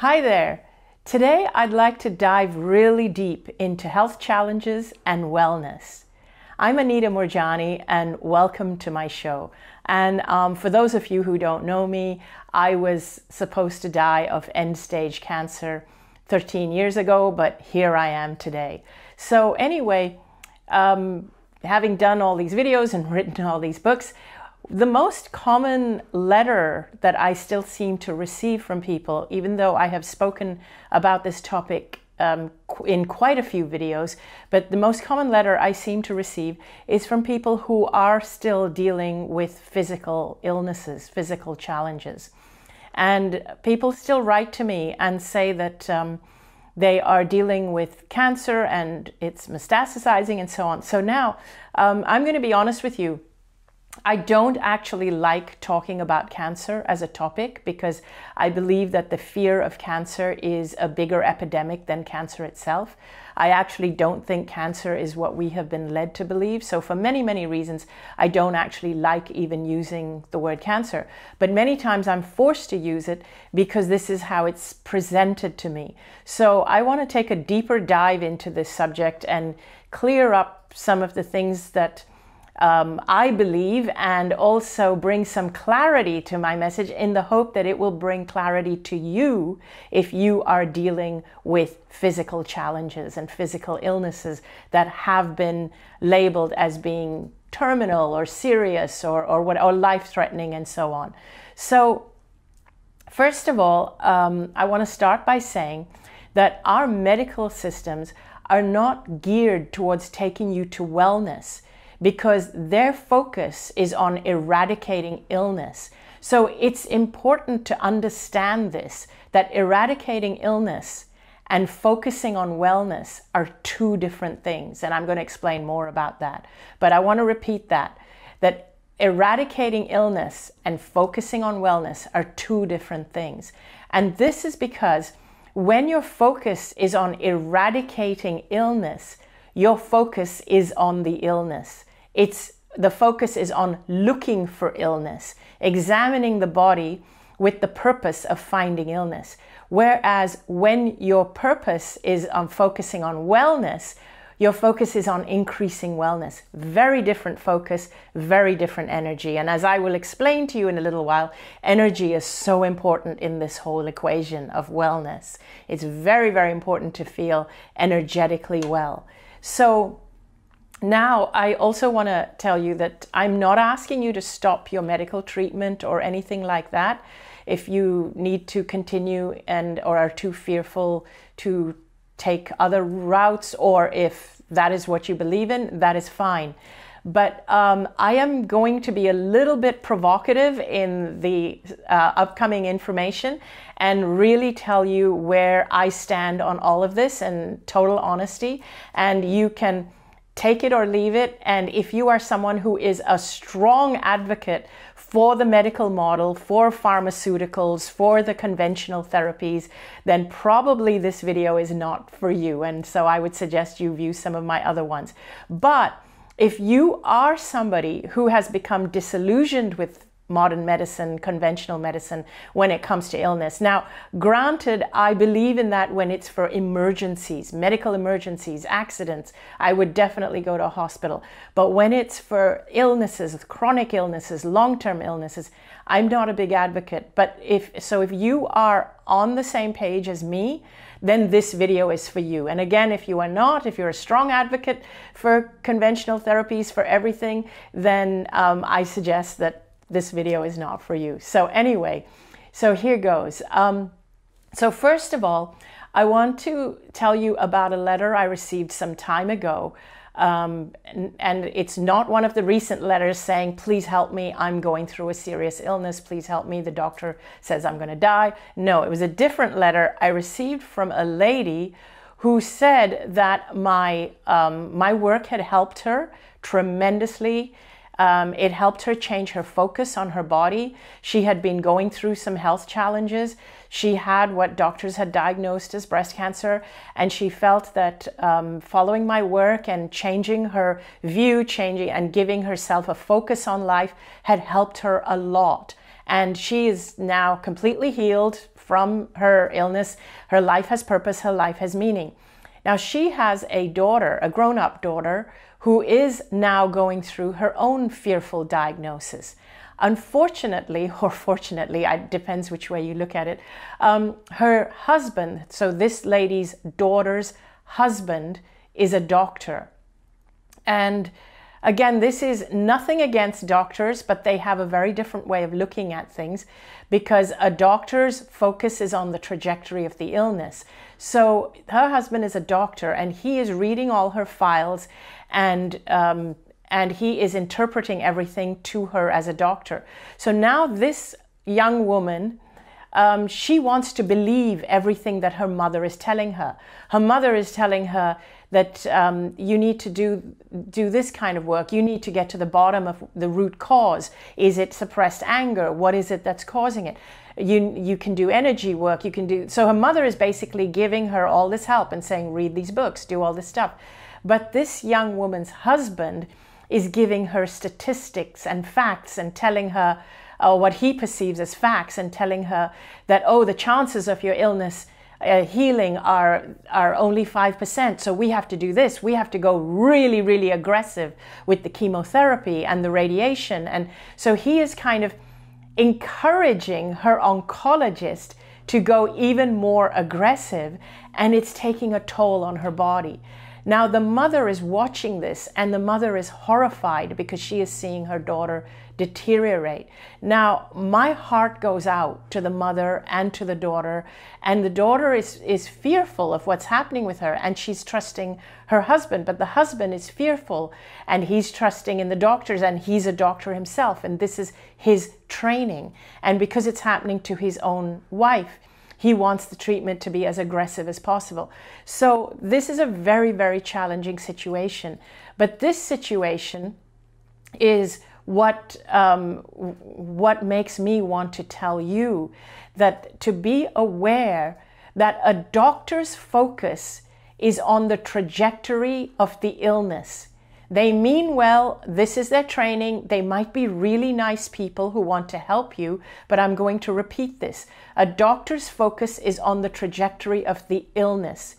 Hi there. Today I'd like to dive really deep into health challenges and wellness. I'm Anita Moorjani and welcome to my show. And um, for those of you who don't know me, I was supposed to die of end stage cancer 13 years ago, but here I am today. So, anyway, um, having done all these videos and written all these books, the most common letter that I still seem to receive from people, even though I have spoken about this topic um, in quite a few videos, but the most common letter I seem to receive is from people who are still dealing with physical illnesses, physical challenges. And people still write to me and say that um, they are dealing with cancer and it's metastasizing and so on. So now um, I'm going to be honest with you. I don't actually like talking about cancer as a topic because I believe that the fear of cancer is a bigger epidemic than cancer itself. I actually don't think cancer is what we have been led to believe. So, for many, many reasons, I don't actually like even using the word cancer. But many times I'm forced to use it because this is how it's presented to me. So, I want to take a deeper dive into this subject and clear up some of the things that um, I believe, and also bring some clarity to my message in the hope that it will bring clarity to you if you are dealing with physical challenges and physical illnesses that have been labeled as being terminal or serious or, or, or life threatening and so on. So, first of all, um, I want to start by saying that our medical systems are not geared towards taking you to wellness because their focus is on eradicating illness. So it's important to understand this that eradicating illness and focusing on wellness are two different things. And I'm going to explain more about that. But I want to repeat that that eradicating illness and focusing on wellness are two different things. And this is because when your focus is on eradicating illness, your focus is on the illness. It's the focus is on looking for illness, examining the body with the purpose of finding illness. Whereas when your purpose is on focusing on wellness, your focus is on increasing wellness. Very different focus, very different energy. And as I will explain to you in a little while, energy is so important in this whole equation of wellness. It's very, very important to feel energetically well. So, now, I also want to tell you that I'm not asking you to stop your medical treatment or anything like that. If you need to continue and or are too fearful to take other routes, or if that is what you believe in, that is fine. But um, I am going to be a little bit provocative in the uh, upcoming information and really tell you where I stand on all of this in total honesty. And you can take it or leave it. And if you are someone who is a strong advocate for the medical model, for pharmaceuticals, for the conventional therapies, then probably this video is not for you. And so I would suggest you view some of my other ones. But if you are somebody who has become disillusioned with modern medicine, conventional medicine, when it comes to illness. Now, granted, I believe in that when it's for emergencies, medical emergencies, accidents, I would definitely go to a hospital. But when it's for illnesses, chronic illnesses, long term illnesses, I'm not a big advocate. But if so, if you are on the same page as me, then this video is for you. And again, if you are not, if you're a strong advocate for conventional therapies for everything, then um, I suggest that this video is not for you. So anyway, so here goes. Um, so first of all, I want to tell you about a letter I received some time ago. Um, and, and, it's not one of the recent letters saying, please help me, I'm going through a serious illness, please help me, the doctor says I'm going to die. No, it was a different letter I received from a lady who said that my, um, my work had helped her tremendously. Um, it helped her change her focus on her body. She had been going through some health challenges. She had what doctors had diagnosed as breast cancer, and she felt that um, following my work and changing her view, changing and giving herself a focus on life had helped her a lot. And she is now completely healed from her illness. Her life has purpose, her life has meaning. Now, she has a daughter, a grown up daughter, who is now going through her own fearful diagnosis. Unfortunately, or fortunately, it depends which way you look at it, um, her husband, so this lady's daughter's husband, is a doctor. And Again, this is nothing against doctors, but they have a very different way of looking at things because a doctor's focus is on the trajectory of the illness. So her husband is a doctor and he is reading all her files and um, and he is interpreting everything to her as a doctor. So now this young woman um, she wants to believe everything that her mother is telling her. Her mother is telling her that um, you need to do do this kind of work. You need to get to the bottom of the root cause. Is it suppressed anger? What is it that's causing it? You you can do energy work. You can do so. Her mother is basically giving her all this help and saying, read these books, do all this stuff. But this young woman's husband is giving her statistics and facts and telling her or what he perceives as facts and telling her that, oh, the chances of your illness uh, healing are are only 5%. So we have to do this. We have to go really really aggressive with the chemotherapy and the radiation. And so he is kind of encouraging her oncologist to go even more aggressive and it's taking a toll on her body. Now, the mother is watching this and the mother is horrified because she is seeing her daughter deteriorate. Now, my heart goes out to the mother and to the daughter, and the daughter is, is fearful of what's happening with her and she's trusting her husband, but the husband is fearful and he's trusting in the doctors and he's a doctor himself, and this is his training. And because it's happening to his own wife, he wants the treatment to be as aggressive as possible. So, this is a very, very challenging situation. But this situation is what, um, what makes me want to tell you that to be aware that a doctor's focus is on the trajectory of the illness they mean well, this is their training. They might be really nice people who want to help you, but I'm going to repeat this. A doctor's focus is on the trajectory of the illness,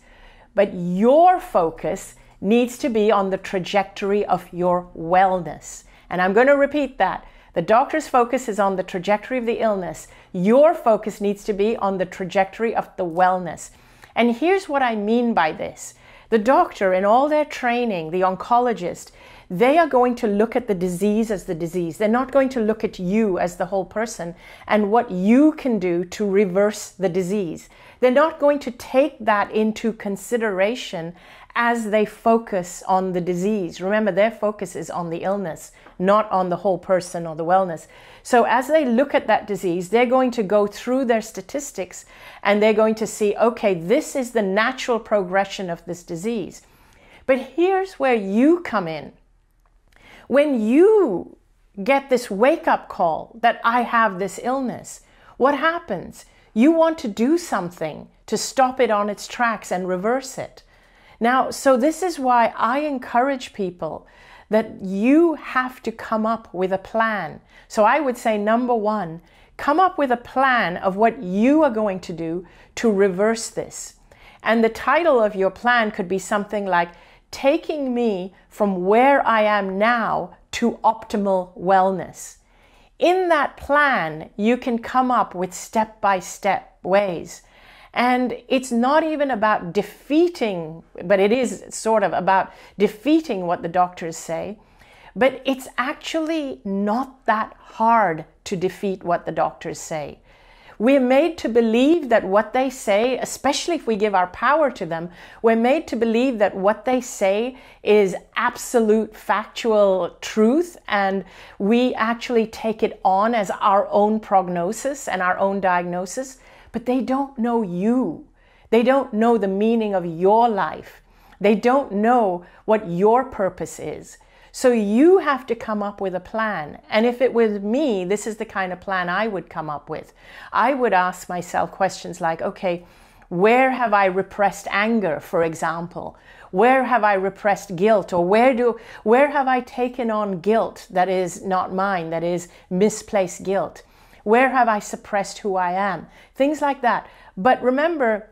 but your focus needs to be on the trajectory of your wellness. And I'm going to repeat that. The doctor's focus is on the trajectory of the illness. Your focus needs to be on the trajectory of the wellness. And here's what I mean by this the doctor, in all their training, the oncologist, they are going to look at the disease as the disease. They're not going to look at you as the whole person and what you can do to reverse the disease. They're not going to take that into consideration as they focus on the disease. Remember, their focus is on the illness, not on the whole person or the wellness. So, as they look at that disease, they're going to go through their statistics and they're going to see okay, this is the natural progression of this disease. But here's where you come in. When you get this wake up call that I have this illness, what happens? You want to do something to stop it on its tracks and reverse it. Now, so this is why I encourage people that you have to come up with a plan. So I would say, number one, come up with a plan of what you are going to do to reverse this. And the title of your plan could be something like Taking Me from Where I Am Now to Optimal Wellness. In that plan, you can come up with step by step ways and it's not even about defeating, but it is sort of about defeating what the doctors say. But it's actually not that hard to defeat what the doctors say. We're made to believe that what they say, especially if we give our power to them, we're made to believe that what they say is absolute factual truth, and we actually take it on as our own prognosis and our own diagnosis but they don't know you. They don't know the meaning of your life. They don't know what your purpose is. So you have to come up with a plan. And if it was me, this is the kind of plan I would come up with. I would ask myself questions like, okay, where have I repressed anger, for example? Where have I repressed guilt? Or where do where have I taken on guilt that is not mine, that is misplaced guilt? Where have I suppressed who I am? Things like that. But remember,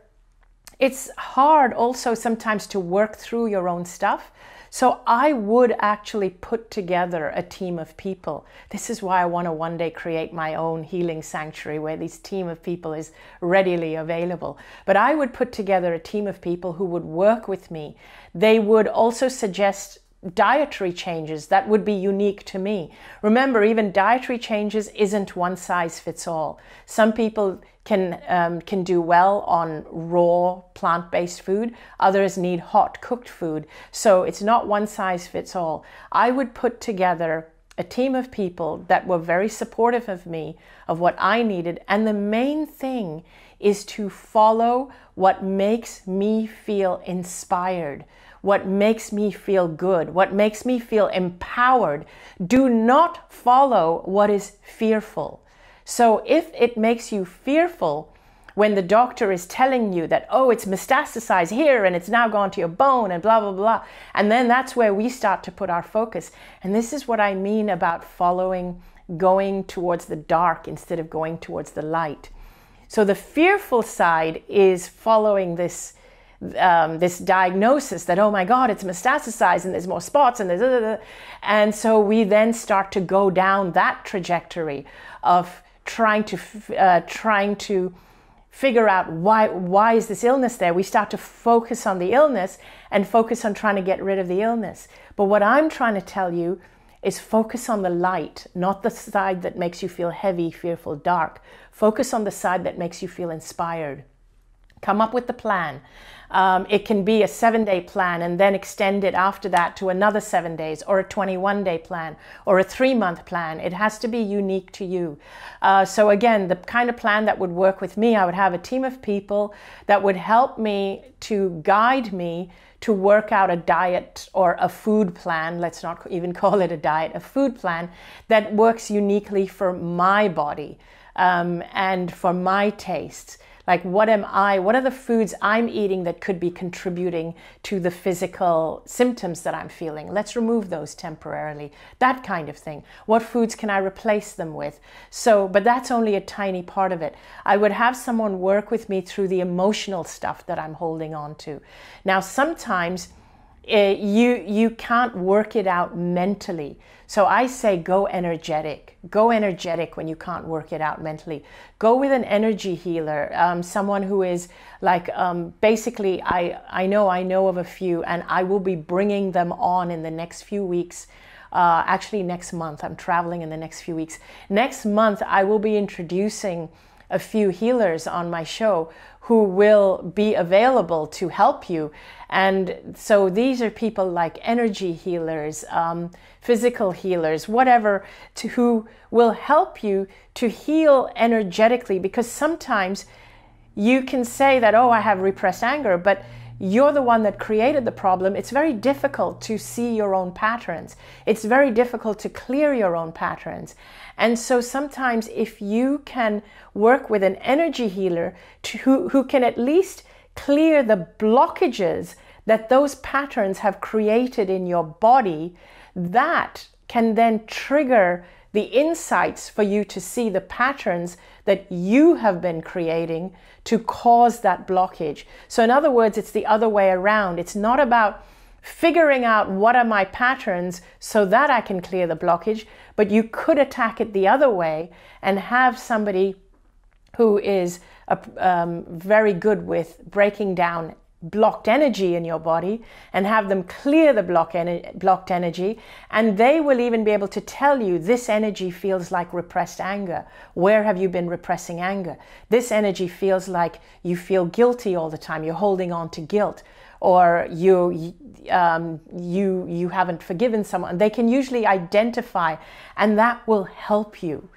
it's hard also sometimes to work through your own stuff. So I would actually put together a team of people. This is why I want to one day create my own healing sanctuary where this team of people is readily available. But I would put together a team of people who would work with me. They would also suggest dietary changes that would be unique to me. Remember, even dietary changes isn't one size fits all. Some people can um, can do well on raw plant-based food. Others need hot cooked food. So it's not one size fits all. I would put together a team of people that were very supportive of me, of what I needed, and the main thing is to follow what makes me feel inspired what makes me feel good, what makes me feel empowered. Do not follow what is fearful. So if it makes you fearful, when the doctor is telling you that, oh, it's metastasized here and it's now gone to your bone and blah, blah, blah. And then that's where we start to put our focus. And this is what I mean about following, going towards the dark instead of going towards the light. So the fearful side is following this um, this diagnosis that oh my god it's metastasized and there's more spots and there's and so we then start to go down that trajectory of trying to uh, trying to figure out why why is this illness there? We start to focus on the illness and focus on trying to get rid of the illness. But what i'm trying to tell you is focus on the light not the side that makes you feel heavy fearful dark. Focus on the side that makes you feel inspired. Come up with the plan um, it can be a seven day plan and then extend it after that to another seven days, or a 21 day plan, or a three month plan. It has to be unique to you. Uh, so, again, the kind of plan that would work with me, I would have a team of people that would help me to guide me to work out a diet or a food plan, let's not even call it a diet, a food plan that works uniquely for my body um, and for my tastes. Like, what am I, what are the foods I'm eating that could be contributing to the physical symptoms that I'm feeling? Let's remove those temporarily. That kind of thing. What foods can I replace them with? So, but that's only a tiny part of it. I would have someone work with me through the emotional stuff that I'm holding on to. Now, sometimes uh, you you can't work it out mentally. So I say go energetic. Go energetic when you can't work it out mentally. Go with an energy healer, um, someone who is like um, basically. I I know I know of a few, and I will be bringing them on in the next few weeks. Uh, actually, next month I'm traveling in the next few weeks. Next month I will be introducing a few healers on my show who will be available to help you. And so these are people like energy healers, um, physical healers, whatever, to who will help you to heal energetically. Because sometimes you can say that, oh, I have repressed anger, but you're the one that created the problem. It's very difficult to see your own patterns. It's very difficult to clear your own patterns. And so sometimes if you can work with an energy healer to, who, who can at least clear the blockages that those patterns have created in your body, that can then trigger the insights for you to see the patterns that you have been creating to cause that blockage. So, in other words, it's the other way around. It's not about figuring out what are my patterns so that I can clear the blockage, but you could attack it the other way and have somebody who is a, um, very good with breaking down blocked energy in your body and have them clear the block en- blocked energy and they will even be able to tell you this energy feels like repressed anger. Where have you been repressing anger? This energy feels like you feel guilty all the time. You're holding on to guilt or you um, you you haven't forgiven someone. They can usually identify and that will help you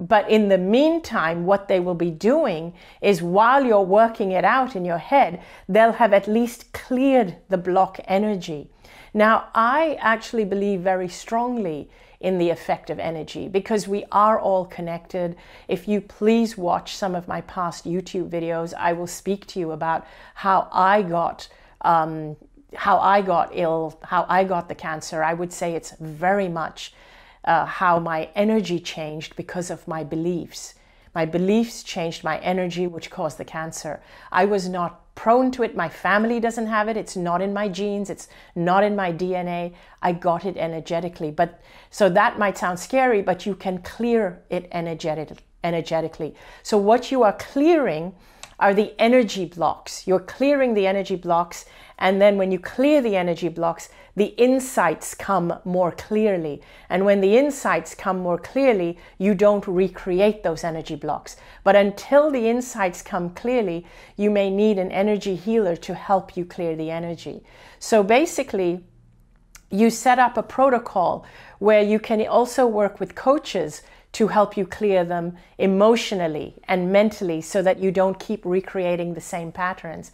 but in the meantime what they will be doing is while you're working it out in your head they'll have at least cleared the block energy now i actually believe very strongly in the effect of energy because we are all connected. If you please watch some of my past YouTube videos, I will speak to you about how I got um, how I got ill, how I got the cancer, I would say it's very much uh, how my energy changed because of my beliefs. My beliefs changed my energy, which caused the cancer. I was not prone to it. My family doesn't have it. It's not in my genes. It's not in my DNA. I got it energetically. But so that might sound scary, but you can clear it energetic, energetically. So what you are clearing are the energy blocks. You're clearing the energy blocks. And then when you clear the energy blocks, the insights come more clearly. And when the insights come more clearly, you don't recreate those energy blocks. But until the insights come clearly, you may need an energy healer to help you clear the energy. So basically, you set up a protocol where you can also work with coaches to help you clear them emotionally and mentally so that you don't keep recreating the same patterns.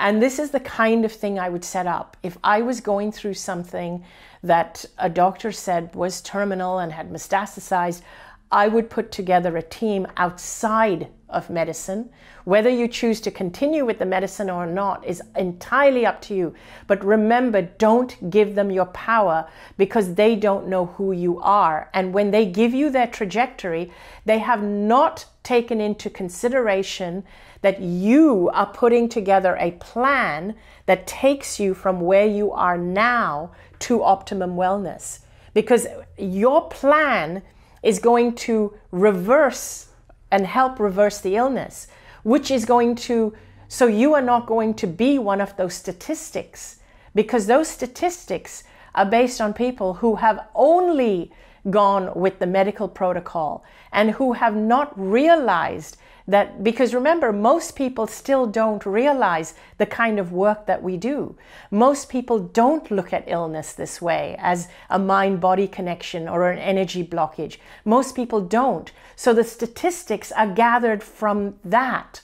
And this is the kind of thing I would set up. If I was going through something that a doctor said was terminal and had metastasized, I would put together a team outside of medicine. Whether you choose to continue with the medicine or not is entirely up to you. But remember, don't give them your power because they don't know who you are. And when they give you their trajectory, they have not taken into consideration that you are putting together a plan that takes you from where you are now to optimum wellness. Because your plan is going to reverse and help reverse the illness, which is going to, so you are not going to be one of those statistics because those statistics are based on people who have only gone with the medical protocol and who have not realized that because remember most people still don't realize the kind of work that we do. Most people don't look at illness this way as a mind body connection or an energy blockage. Most people don't. So the statistics are gathered from that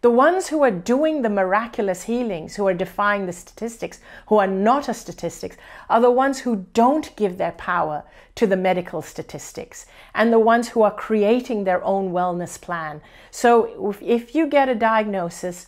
the ones who are doing the miraculous healings, who are defying the statistics, who are not a statistics, are the ones who don't give their power to the medical statistics and the ones who are creating their own wellness plan. So if you get a diagnosis,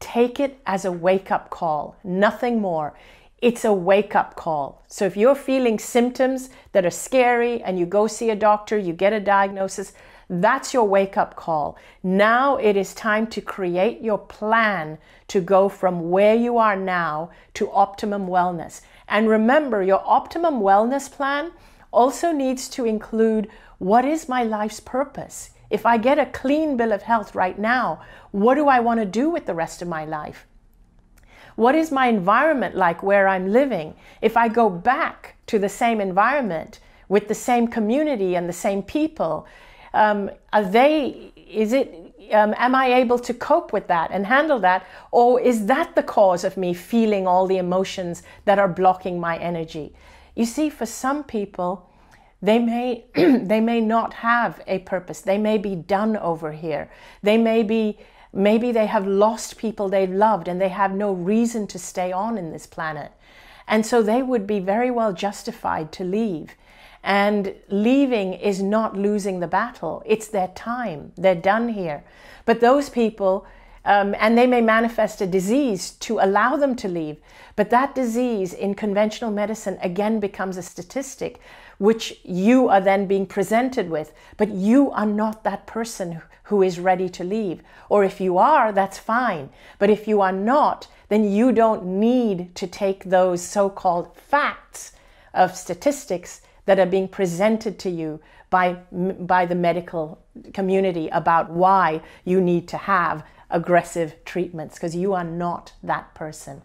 take it as a wake up call, nothing more. It's a wake up call. So if you're feeling symptoms that are scary and you go see a doctor, you get a diagnosis, that's your wake up call. Now it is time to create your plan to go from where you are now to optimum wellness. And remember, your optimum wellness plan also needs to include what is my life's purpose? If I get a clean bill of health right now, what do I want to do with the rest of my life? What is my environment like where I'm living? If I go back to the same environment with the same community and the same people, um, are they, is it, um, am I able to cope with that and handle that? Or is that the cause of me feeling all the emotions that are blocking my energy? You see, for some people, they may they may not have a purpose. They may be done over here. They may be maybe they have lost people they've loved and they have no reason to stay on in this planet. And so they would be very well justified to leave. And leaving is not losing the battle, it's their time. They're done here. But those people, um, and they may manifest a disease to allow them to leave. But that disease in conventional medicine again becomes a statistic which you are then being presented with. But you are not that person who is ready to leave. Or if you are, that's fine. But if you are not, then you don't need to take those so called facts of statistics that are being presented to you by, by the medical community about why you need to have aggressive treatments because you are not that person.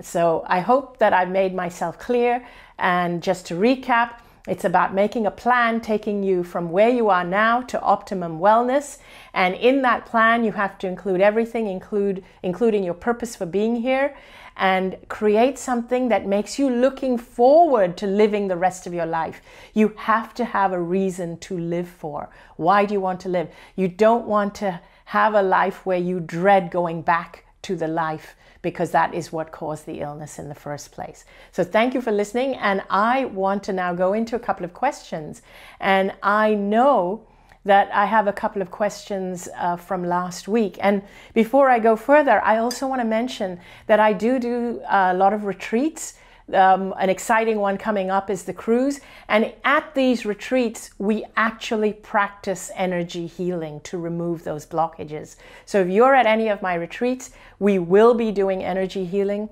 So I hope that I've made myself clear. And just to recap, it's about making a plan taking you from where you are now to optimum wellness. And in that plan, you have to include everything, include, including your purpose for being here and create something that makes you looking forward to living the rest of your life. You have to have a reason to live for. Why do you want to live? You don't want to have a life where you dread going back to the life because that is what caused the illness in the first place. So thank you for listening. And I want to now go into a couple of questions. And I know that I have a couple of questions uh, from last week. And before I go further, I also want to mention that I do do a lot of retreats Um, an exciting one coming up is the cruise. And at these retreats, we actually practice energy healing to remove those blockages. So if you're at any of my retreats, we will be doing energy healing.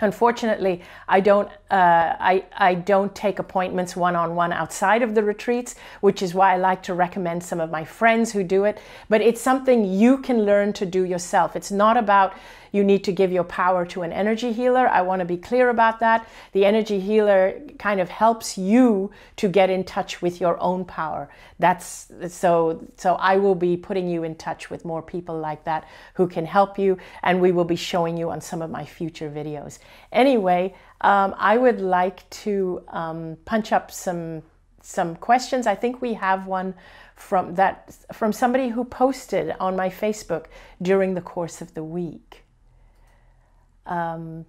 Unfortunately, I don't, uh, I, I don't take appointments one on one outside of the retreats, which is why I like to recommend some of my friends who do it. But it's something you can learn to do yourself. It's not about you need to give your power to an energy healer. I want to be clear about that. The energy healer kind of helps you to get in touch with your own power. That's so so I will be putting you in touch with more people like that who can help you and we will be showing you on some of my future videos. Anyway, um, I would like to um, punch up some some questions. I think we have one from that from somebody who posted on my Facebook during the course of the week. Um,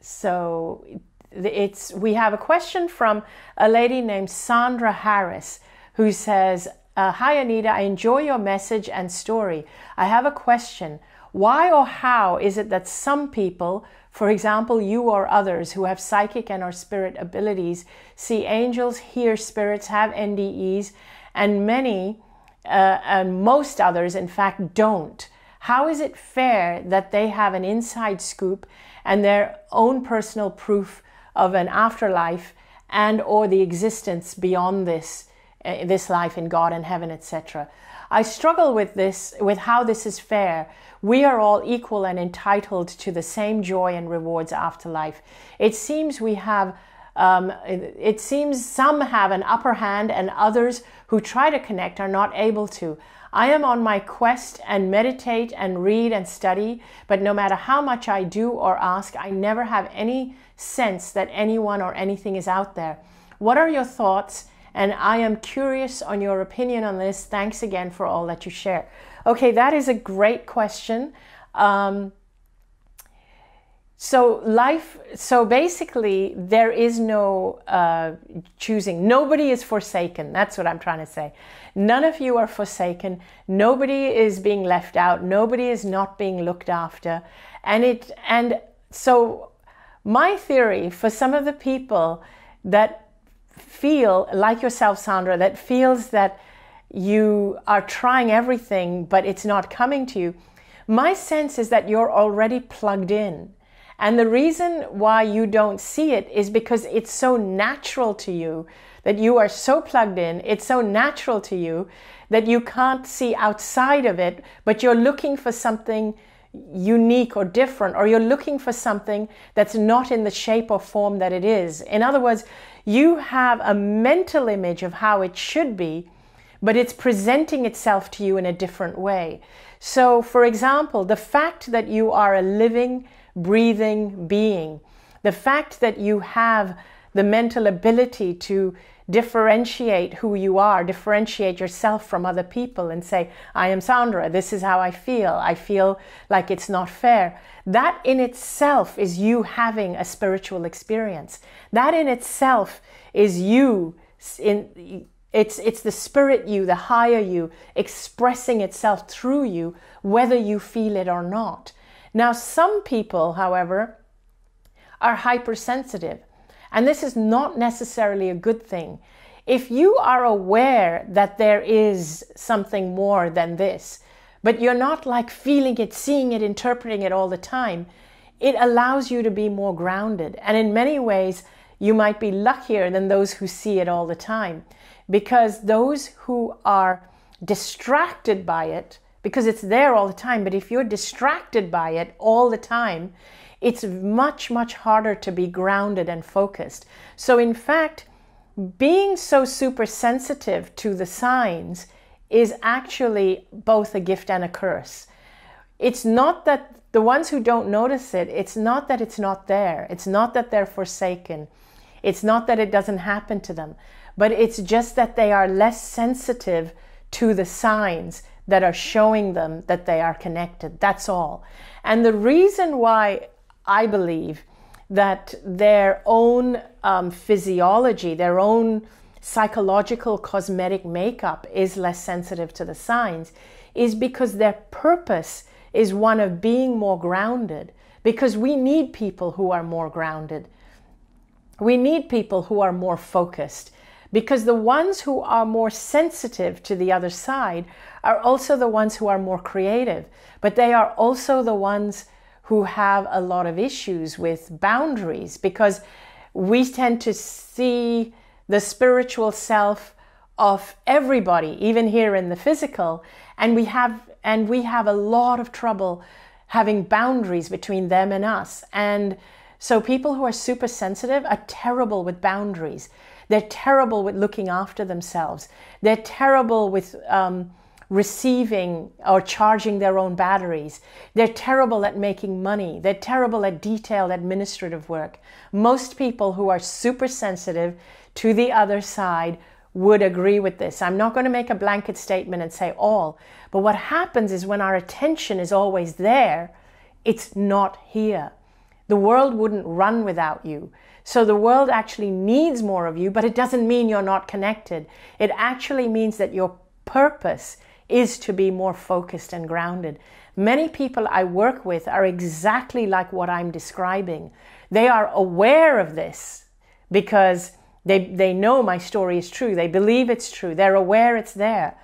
so it's we have a question from a lady named Sandra Harris who says, uh, "Hi Anita, I enjoy your message and story. I have a question. Why or how is it that some people, for example, you or others who have psychic and or spirit abilities, see angels, hear spirits, have NDEs, and many uh, and most others, in fact, don't?" How is it fair that they have an inside scoop and their own personal proof of an afterlife and or the existence beyond this uh, this life in God and heaven, etc. I struggle with this, with how this is fair. We are all equal and entitled to the same joy and rewards after life. It seems we have um, it, it seems some have an upper hand and others who try to connect are not able to. I am on my quest and meditate and read and study, but no matter how much I do or ask, I never have any sense that anyone or anything is out there. What are your thoughts? And I am curious on your opinion on this. Thanks again for all that you share. Okay, that is a great question. Um, so life so basically there is no uh, choosing nobody is forsaken that's what i'm trying to say none of you are forsaken nobody is being left out nobody is not being looked after and it and so my theory for some of the people that feel like yourself sandra that feels that you are trying everything but it's not coming to you my sense is that you're already plugged in and the reason why you don't see it is because it's so natural to you that you are so plugged in, it's so natural to you that you can't see outside of it, but you're looking for something unique or different, or you're looking for something that's not in the shape or form that it is. In other words, you have a mental image of how it should be, but it's presenting itself to you in a different way. So, for example, the fact that you are a living, breathing being. The fact that you have the mental ability to differentiate who you are, differentiate yourself from other people, and say, I am Sandra, this is how I feel, I feel like it's not fair. That in itself is you having a spiritual experience. That in itself is you in it's, it's the spirit you, the higher you, expressing itself through you, whether you feel it or not. Now, some people, however, are hypersensitive, and this is not necessarily a good thing. If you are aware that there is something more than this, but you're not like feeling it, seeing it, interpreting it all the time, it allows you to be more grounded. And in many ways, you might be luckier than those who see it all the time because those who are distracted by it because it's there all the time. But if you're distracted by it all the time, it's much, much harder to be grounded and focused. So, in fact, being so super sensitive to the signs is actually both a gift and a curse. It's not that the ones who don't notice it, it's not that it's not there. It's not that they're forsaken. It's not that it doesn't happen to them, but it's just that they are less sensitive to the signs that are showing them that they are connected. That's all. And the reason why I believe that their own um, physiology, their own psychological cosmetic makeup is less sensitive to the signs is because their purpose is one of being more grounded. because we need people who are more grounded. We need people who are more focused because the ones who are more sensitive to the other side are also the ones who are more creative, but they are also the ones who have a lot of issues with boundaries because we tend to see the spiritual self of everybody even here in the physical and we have and we have a lot of trouble having boundaries between them and us. And so people who are super sensitive are terrible with boundaries. They're terrible with looking after themselves. They're terrible with um, receiving or charging their own batteries. They're terrible at making money. They're terrible at detailed administrative work. Most people who are super sensitive to the other side would agree with this. I'm not going to make a blanket statement and say all, but what happens is when our attention is always there, it's not here. The world wouldn't run without you. So the world actually needs more of you, but it doesn't mean you're not connected. It actually means that your purpose is to be more focused and grounded. Many people I work with are exactly like what I'm describing. They are aware of this because they, they know my story is true. They believe it's true. They're aware it's there.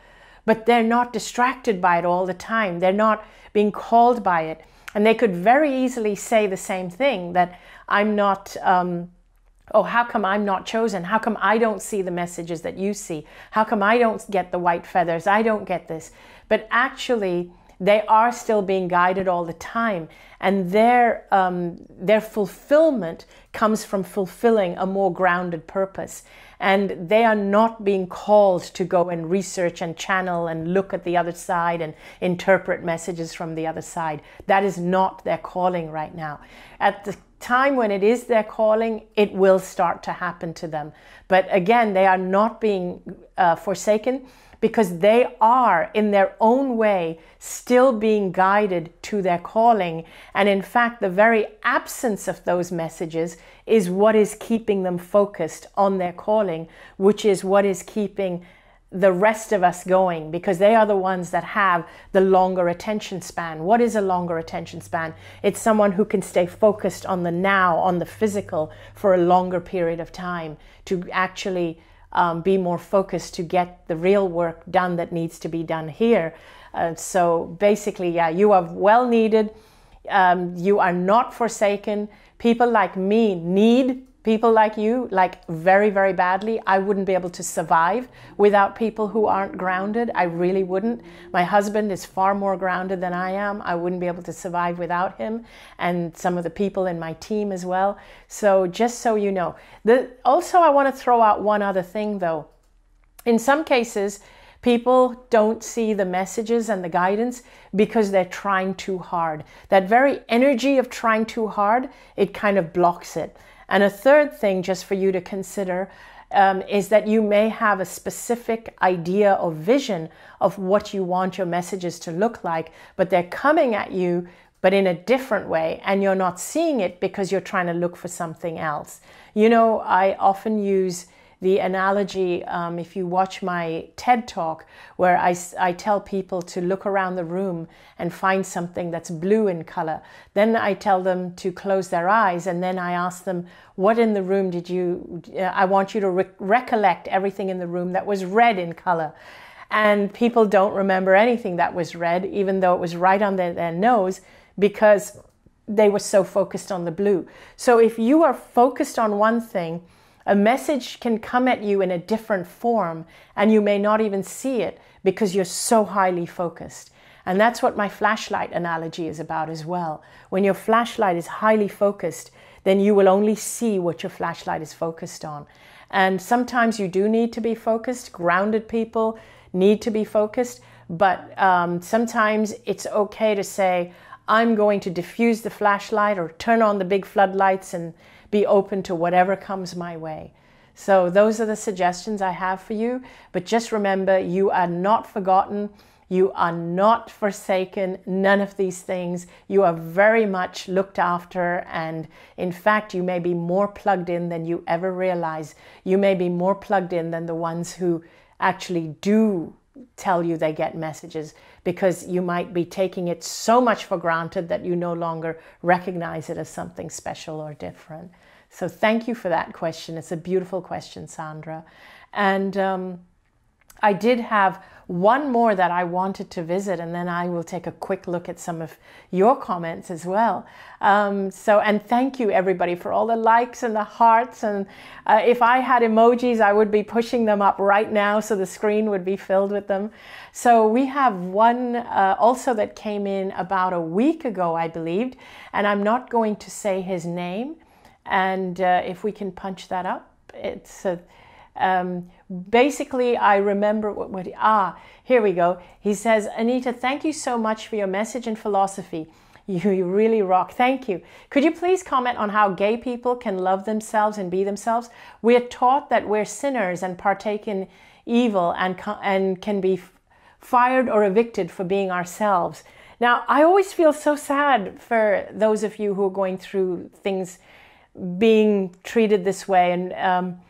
But they're not distracted by it all the time. They're not being called by it. And they could very easily say the same thing that I'm not. Um, oh, how come I'm not chosen? How come I don't see the messages that you see? How come I don't get the white feathers? I don't get this. But actually, they are still being guided all the time, and their um, their fulfillment comes from fulfilling a more grounded purpose. And they are not being called to go and research and channel and look at the other side and interpret messages from the other side. That is not their calling right now. At the time when it is their calling, it will start to happen to them. But again, they are not being uh, forsaken because they are, in their own way, still being guided to their calling. And in fact, the very absence of those messages is what is keeping them focused on their calling, which is what is keeping the rest of us going because they are the ones that have the longer attention span. What is a longer attention span? It's someone who can stay focused on the now, on the physical for a longer period of time to actually um, be more focused to get the real work done that needs to be done here. Uh, so basically, yeah, you are well needed. Um, you are not forsaken. People like me need people like you like very very badly i wouldn't be able to survive without people who aren't grounded. I really wouldn't. My husband is far more grounded than i am. I wouldn't be able to survive without him and some of the people in my team as well. So just so you know. The, also i want to throw out one other thing though. In some cases People don't see the messages and the guidance because they're trying too hard. That very energy of trying too hard, it kind of blocks it. And a third thing, just for you to consider, um, is that you may have a specific idea or vision of what you want your messages to look like, but they're coming at you, but in a different way, and you're not seeing it because you're trying to look for something else. You know, I often use the analogy um, if you watch my TED talk, where I, I tell people to look around the room and find something that's blue in color. Then I tell them to close their eyes, and then I ask them, What in the room did you? Uh, I want you to re- recollect everything in the room that was red in color. And people don't remember anything that was red, even though it was right on their, their nose, because they were so focused on the blue. So if you are focused on one thing, a message can come at you in a different form, and you may not even see it because you're so highly focused. And that's what my flashlight analogy is about as well. When your flashlight is highly focused, then you will only see what your flashlight is focused on. And sometimes you do need to be focused. Grounded people need to be focused. But um, sometimes it's okay to say, I'm going to diffuse the flashlight or turn on the big floodlights and be open to whatever comes my way. So, those are the suggestions I have for you. But just remember, you are not forgotten. You are not forsaken. None of these things. You are very much looked after. And in fact, you may be more plugged in than you ever realize. You may be more plugged in than the ones who actually do tell you they get messages because you might be taking it so much for granted that you no longer recognize it as something special or different. So, thank you for that question. It's a beautiful question, Sandra. And um, I did have one more that I wanted to visit, and then I will take a quick look at some of your comments as well. Um, so, and thank you everybody for all the likes and the hearts. And uh, if I had emojis, I would be pushing them up right now so the screen would be filled with them. So, we have one uh, also that came in about a week ago, I believed, and I'm not going to say his name. And uh, if we can punch that up, it's a um, basically, I remember what, what, ah, here we go. He says, Anita, thank you so much for your message and philosophy. You, you really rock. Thank you. Could you please comment on how gay people can love themselves and be themselves? We're taught that we're sinners and partake in evil and, and can be fired or evicted for being ourselves. Now, I always feel so sad for those of you who are going through things being treated this way. And um,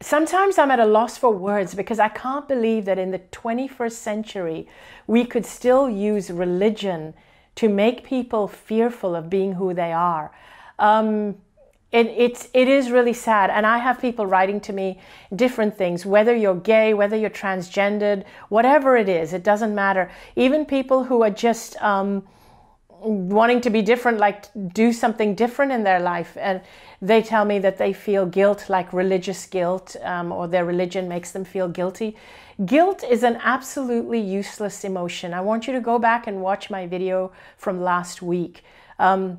sometimes I'm at a loss for words because I can't believe that in the 21st century we could still use religion to make people fearful of being who they are. Um, it, it's, it is really sad. And I have people writing to me different things, whether you're gay, whether you're transgendered, whatever it is, it doesn't matter. Even people who are just, um, wanting to be different, like do something different in their life. And they tell me that they feel guilt, like religious guilt, um, or their religion makes them feel guilty. Guilt is an absolutely useless emotion. I want you to go back and watch my video from last week. Um,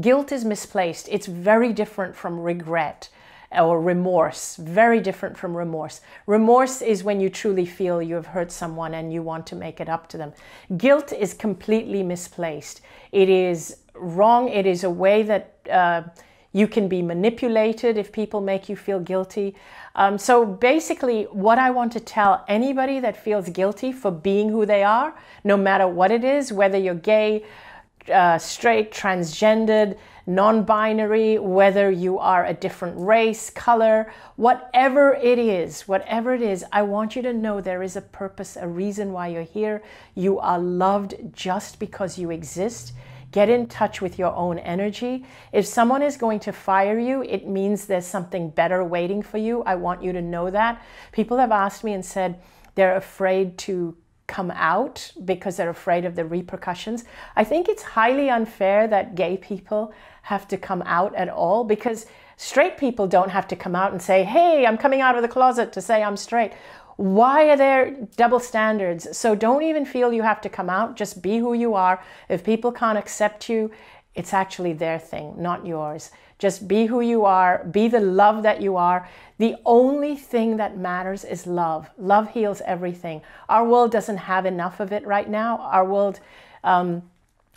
guilt is misplaced, it's very different from regret or remorse, very different from remorse. Remorse is when you truly feel you have hurt someone and you want to make it up to them. Guilt is completely misplaced. It is wrong. It is a way that uh, you can be manipulated if people make you feel guilty. Um, so basically, what I want to tell anybody that feels guilty for being who they are, no matter what it is, whether you're gay, uh, straight, transgendered, non binary, whether you are a different race, color, whatever it is, whatever it is, I want you to know there is a purpose, a reason why you're here. You are loved just because you exist. Get in touch with your own energy. If someone is going to fire you, it means there's something better waiting for you. I want you to know that. People have asked me and said they're afraid to come out because they're afraid of the repercussions. I think it's highly unfair that gay people have to come out at all because straight people don't have to come out and say, hey, I'm coming out of the closet to say I'm straight. Why are there double standards? So don't even feel you have to come out. Just be who you are. If people can't accept you, it's actually their thing, not yours. Just be who you are, be the love that you are. The only thing that matters is love. Love heals everything. Our world doesn't have enough of it right now. Our world, um,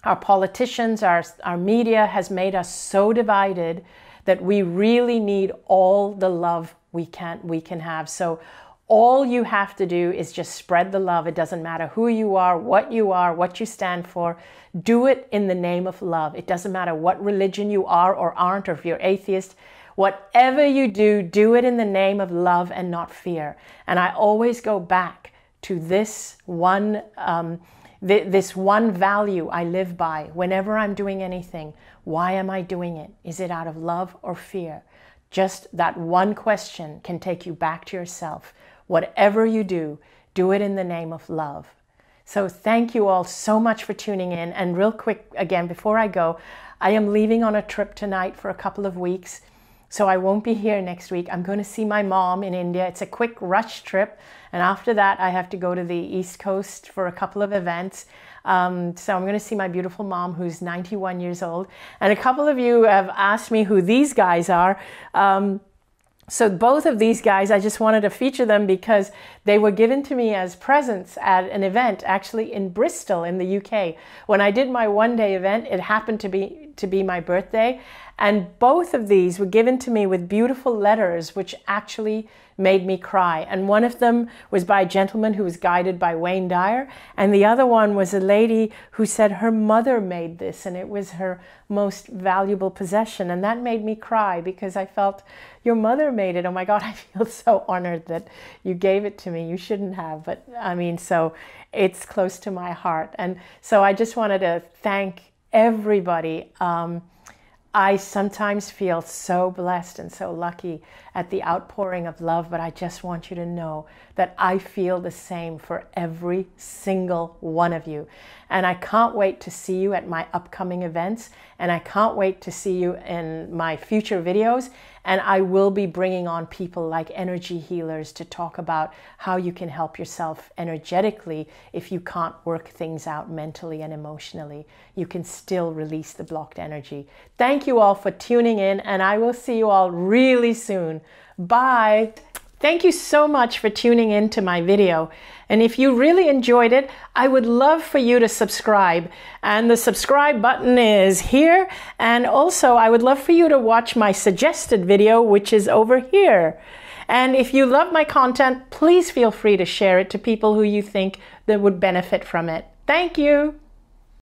our politicians, our, our media has made us so divided that we really need all the love we can we can have. So all you have to do is just spread the love. It doesn't matter who you are, what you are, what you stand for. Do it in the name of love. It doesn't matter what religion you are or aren't, or if you're atheist. Whatever you do, do it in the name of love and not fear. And I always go back to this one, um, th- this one value I live by whenever I'm doing anything. Why am I doing it? Is it out of love or fear? Just that one question can take you back to yourself. Whatever you do, do it in the name of love. So, thank you all so much for tuning in. And, real quick, again, before I go, I am leaving on a trip tonight for a couple of weeks. So, I won't be here next week. I'm going to see my mom in India. It's a quick rush trip. And after that, I have to go to the East Coast for a couple of events. Um, so I'm going to see my beautiful mom, who's 91 years old. And a couple of you have asked me who these guys are. Um, so both of these guys, I just wanted to feature them because they were given to me as presents at an event actually in Bristol in the UK. When I did my one day event, it happened to be to be my birthday. And both of these were given to me with beautiful letters, which actually made me cry. And one of them was by a gentleman who was guided by Wayne Dyer. And the other one was a lady who said her mother made this and it was her most valuable possession. And that made me cry because I felt, Your mother made it. Oh my God, I feel so honored that you gave it to me. You shouldn't have. But I mean, so it's close to my heart. And so I just wanted to thank everybody. Um, I sometimes feel so blessed and so lucky at the outpouring of love, but I just want you to know that I feel the same for every single one of you. And I can't wait to see you at my upcoming events, and I can't wait to see you in my future videos. And I will be bringing on people like energy healers to talk about how you can help yourself energetically if you can't work things out mentally and emotionally. You can still release the blocked energy. Thank you all for tuning in, and I will see you all really soon. Bye. Thank you so much for tuning in to my video. And if you really enjoyed it, I would love for you to subscribe. And the subscribe button is here. And also, I would love for you to watch my suggested video, which is over here. And if you love my content, please feel free to share it to people who you think that would benefit from it. Thank you.